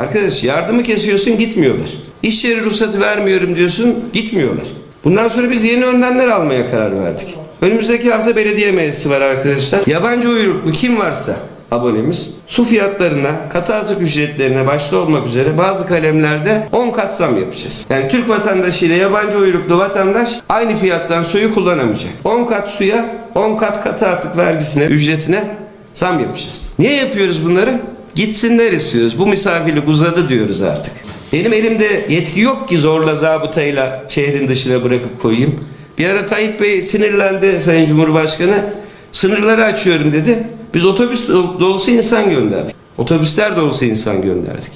Arkadaş yardımı kesiyorsun gitmiyorlar. İş yeri ruhsatı vermiyorum diyorsun gitmiyorlar. Bundan sonra biz yeni önlemler almaya karar verdik. Önümüzdeki hafta belediye meclisi var arkadaşlar. Yabancı uyruklu kim varsa abonemiz su fiyatlarına, katı ücretlerine başta olmak üzere bazı kalemlerde 10 kat zam yapacağız. Yani Türk vatandaşı ile yabancı uyruklu vatandaş aynı fiyattan suyu kullanamayacak. 10 kat suya, 10 kat katı vergisine, ücretine zam yapacağız. Niye yapıyoruz bunları? Gitsinler istiyoruz. Bu misafirlik uzadı diyoruz artık. Benim elimde yetki yok ki zorla zabıtayla şehrin dışına bırakıp koyayım. Bir ara Tayyip Bey sinirlendi Sayın Cumhurbaşkanı. Sınırları açıyorum dedi. Biz otobüs dolusu insan gönderdik. Otobüsler dolusu insan gönderdik.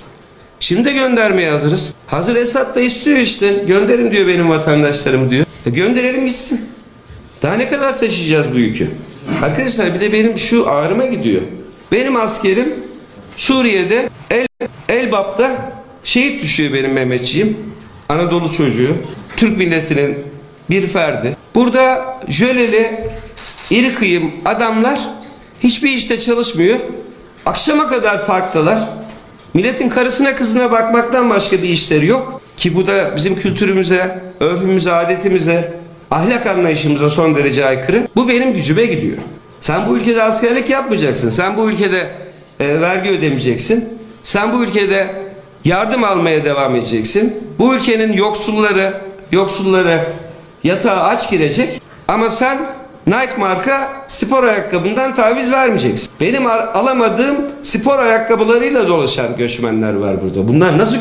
Şimdi de göndermeye hazırız. Hazır Esad da istiyor işte. Gönderin diyor benim vatandaşlarım diyor. E gönderelim gitsin. Daha ne kadar taşıyacağız bu yükü? Arkadaşlar bir de benim şu ağrıma gidiyor. Benim askerim Suriye'de El, Elbap'ta şehit düşüyor benim Mehmetçiğim. Anadolu çocuğu. Türk milletinin bir ferdi. Burada jöleli, iri kıyım adamlar hiçbir işte çalışmıyor. Akşama kadar parktalar. Milletin karısına kızına bakmaktan başka bir işleri yok. Ki bu da bizim kültürümüze, örfümüze, adetimize, ahlak anlayışımıza son derece aykırı. Bu benim gücüme gidiyor. Sen bu ülkede askerlik yapmayacaksın. Sen bu ülkede e, vergi ödemeyeceksin. Sen bu ülkede yardım almaya devam edeceksin. Bu ülkenin yoksulları, yoksulları yatağa aç girecek. Ama sen Nike marka spor ayakkabından taviz vermeyeceksin. Benim al- alamadığım spor ayakkabılarıyla dolaşan göçmenler var burada. Bunlar nasıl